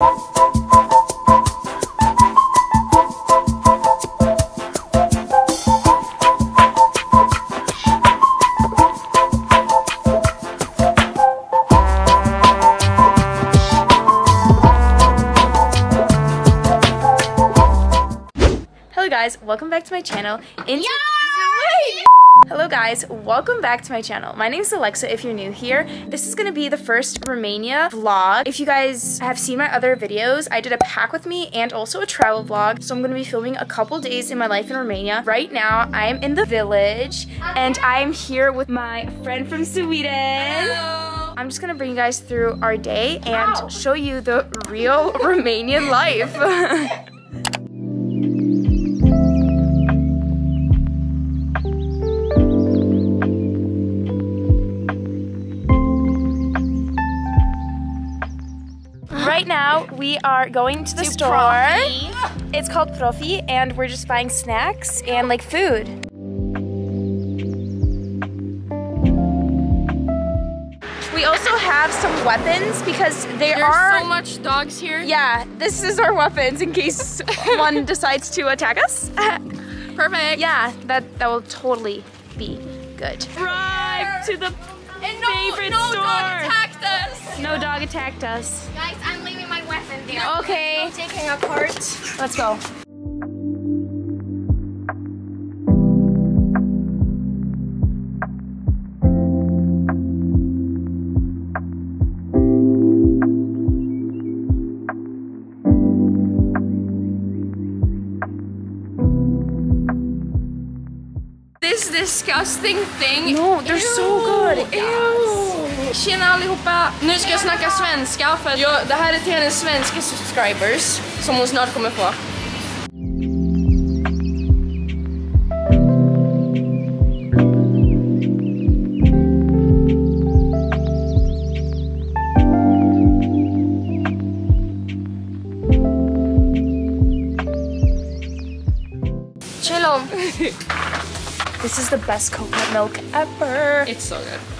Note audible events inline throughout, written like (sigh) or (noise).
Hello guys, welcome back to my channel. In Hello guys, welcome back to my channel. My name is Alexa if you're new here. This is gonna be the first Romania vlog. If you guys have seen my other videos, I did a pack with me and also a travel vlog. So I'm gonna be filming a couple days in my life in Romania. Right now, I am in the village and I'm here with my friend from Sweden. Hello. I'm just gonna bring you guys through our day and show you the real (laughs) Romanian life. (laughs) we are going to the To store. Profi. It's called Profi, and we're just buying snacks and like food. We also have some weapons because there There's are. so much dogs here. yeah, this is our weapons in case (laughs) one decides to attack us. Perfect. yeah, that that will totally be good. Drive to the And no, Favorite no store. dog attacked us. no dog attacked us. Guys, I'm Okay, taking a cart. let's go. Disgusting thing. No, they're so good. Ew. Tjena allihopa! Nu ska jag snacka svenska för jag, det här är till hennes svenska subscribers som hon snart kommer få. This is the best coconut milk ever. It's so good.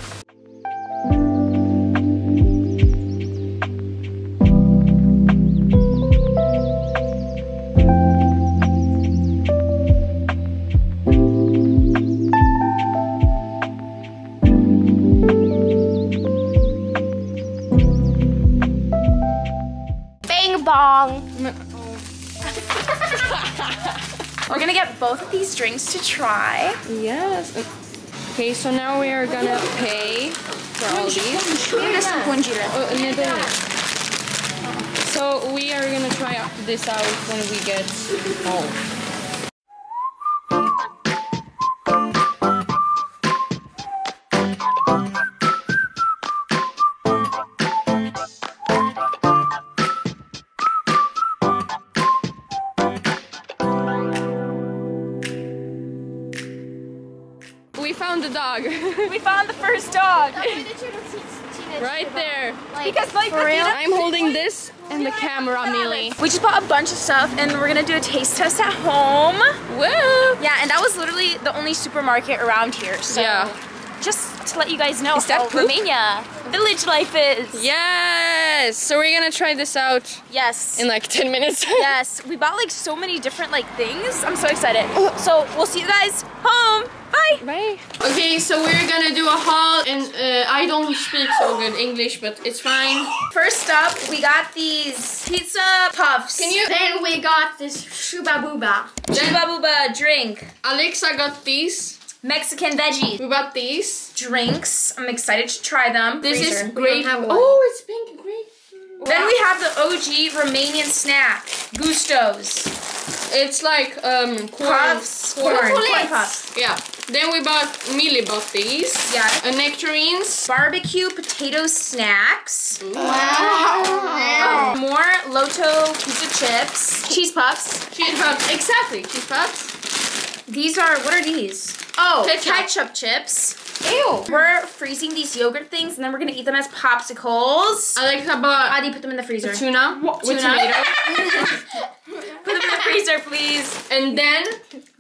We're gonna get both of these drinks to try. Yes. Okay, so now we are gonna pay for all these. Oh, nej, det So we are gonna try this out when we get home. Dog. (laughs) We found the first dog. right there. Because like For real? I'm holding this and the camera, Millie. we just bought a bunch of stuff and we're gonna do a taste test at home. Woo! Yeah, and that was literally the only supermarket around here. So Yeah. just to let you guys know Is that how poop? Romania village life is. Yes! So we're gonna try this out Yes. in like 10 minutes. (laughs) yes. We bought like so many different like things. I'm so excited. So we'll see you guys home. Bye. Bye. Okay, so we're gonna do a haul, and uh, I don't speak so good English, but it's fine. First up, we got these pizza puffs. Can you? Then we got this shuba booba. Chuba Booba drink. Alexa got these. Mexican veggies. We got these. drinks. I'm excited to try them. This Freezer. is great. Oh, it's pink and green. Then we have the OG Romanian snack, Gustos. It's like um corn. Puffs, corn, corn, Cornflakes. puffs. Yeah. Then we bought Millie bought these. Yeah. Uh, nectarines. Barbecue potato snacks. Wow. More Loto pizza chips. Cheese puffs. Cheese puffs. Exactly. Cheese puffs. These are, what are these? Oh, Ketchup. ketchup chips. Ew. We're freezing these yogurt things and then we're gonna eat them as popsicles. Alexa bought Adi, put them in the freezer. tuna with Tuna? tomato. (laughs) (laughs) Put them in the freezer, please. and then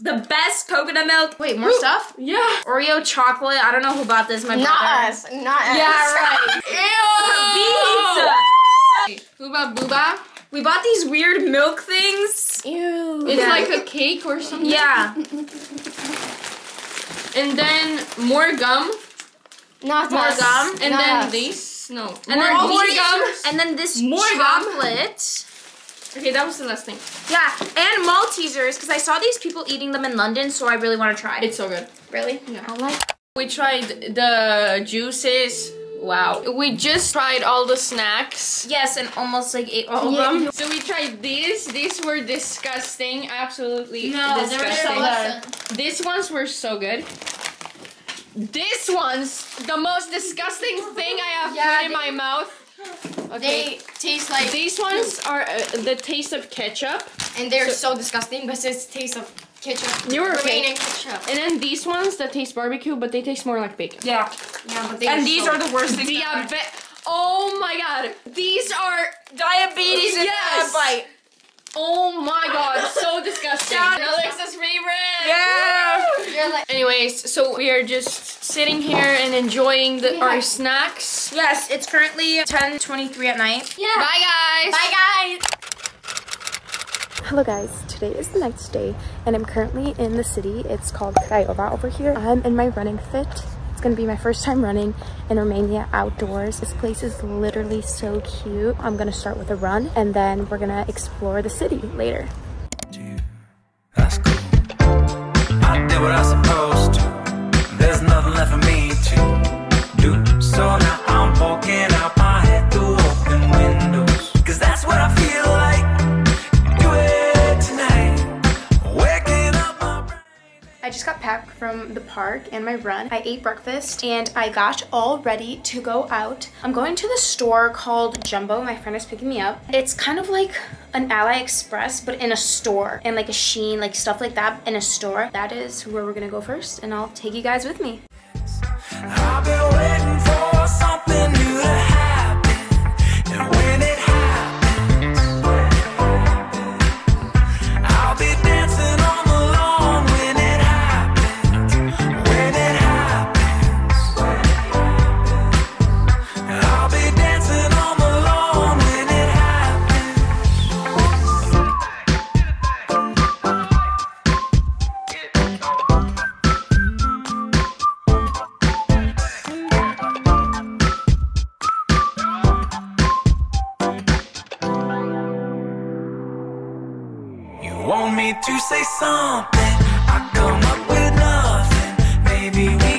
The best coconut milk. Wait, more stuff? yeah. Oreo chocolate. I don't know who bought this. My Not brother. us. Not us. Yeah, right. (laughs) Ew. Pizza. Hooba Booba. We bought these weird milk things. Ew. It's Yeah. like a cake or something. Yeah. (laughs) And then more gum. Not More us. gum. And Not then us. these. No. And more, then more gum. And then this More gum. Okay, that was the last thing. Yeah, and Maltesers because I saw these people eating them in London, so I really want to try. It's so good. Really? Yeah. I like. We tried the juices. Wow. We just tried all the snacks. yes, and almost like ate all Yeah. of them. So we tried these. These were disgusting. Absolutely No, they were disgusting. so. These ones were so good. This one's the most disgusting thing I have Yeah, put in my mouth. Okay. They taste like, These ones are uh, the taste of ketchup. and they're so- so, disgusting, (laughs) but it's taste of ketchup. You were okay. Romanian ketchup. And then these ones that taste barbecue, but they taste more like bacon. Yeah, Yeah, but they and are these so are the worst things. ever. Diabe- Oh my god. These are Diabetes in Yes. a bite. Oh my god, so (laughs) disgusting. Shout- Alexa's favorite. Yeah. You're like, Anyways, so we are just sitting here and enjoying the, our snacks. Yes, it's currently 10:23 at night. yeah. Bye guys. Bye, guys. Hello guys, today is the next day and I'm currently in the city. It's called Craiova over here. I'm in my running fit. It's gonna be my first time running in Romania outdoors. This place is literally so cute. I'm gonna start with a run and then we're gonna explore the city later. I just got back from the park and my run. I ate breakfast and I got all ready to go out. I'm going to the store called Jumbo. My friend is picking me up. It's kind of like an AliExpress, but in a store and like a Shein, like stuff like that in a store. That is where we're gonna go first and I'll take you guys with me. Want me to say something? I come up with nothing. Maybe